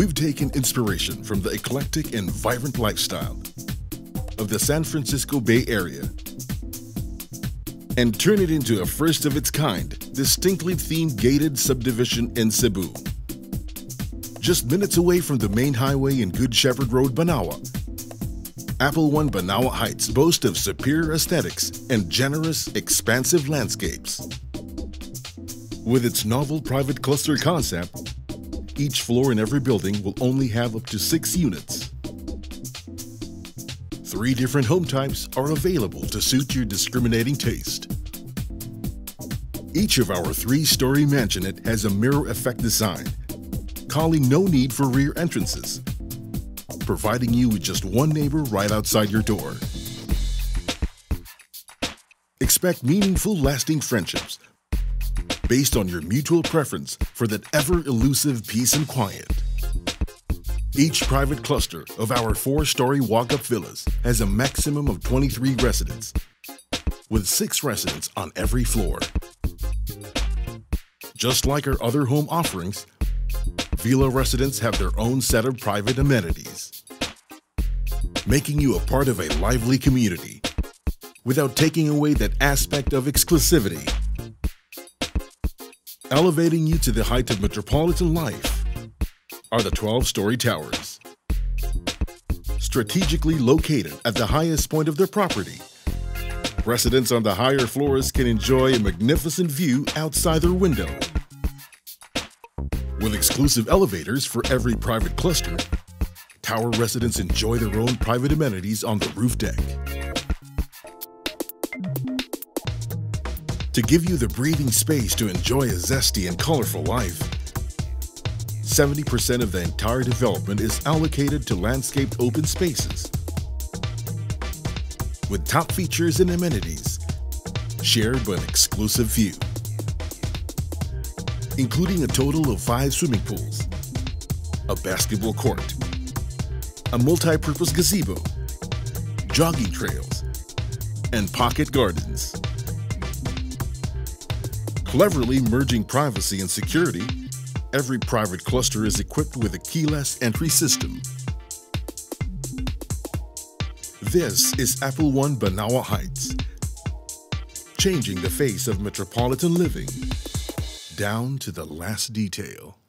We've taken inspiration from the eclectic and vibrant lifestyle of the San Francisco Bay Area and turn it into a first of its kind, distinctly themed gated subdivision in Cebu. Just minutes away from the main highway in Good Shepherd Road, Banawa, Apple One Banawa Heights boasts of superior aesthetics and generous, expansive landscapes. With its novel private cluster concept, each floor in every building will only have up to six units. Three different home types are available to suit your discriminating taste. Each of our three-story mansionette has a mirror effect design, calling no need for rear entrances, providing you with just one neighbor right outside your door. Expect meaningful, lasting friendships based on your mutual preference for that ever-elusive peace and quiet. Each private cluster of our four-story walk-up villas has a maximum of 23 residents, with six residents on every floor. Just like our other home offerings, Villa residents have their own set of private amenities, making you a part of a lively community without taking away that aspect of exclusivity Elevating you to the height of metropolitan life are the 12 story towers. Strategically located at the highest point of their property, residents on the higher floors can enjoy a magnificent view outside their window. With exclusive elevators for every private cluster, tower residents enjoy their own private amenities on the roof deck. To give you the breathing space to enjoy a zesty and colorful life. 70% of the entire development is allocated to landscaped open spaces with top features and amenities shared but exclusive view, including a total of five swimming pools, a basketball court, a multi-purpose gazebo, jogging trails, and pocket gardens. Cleverly merging privacy and security, every private cluster is equipped with a keyless entry system. This is Apple One Banawa Heights, changing the face of metropolitan living down to the last detail.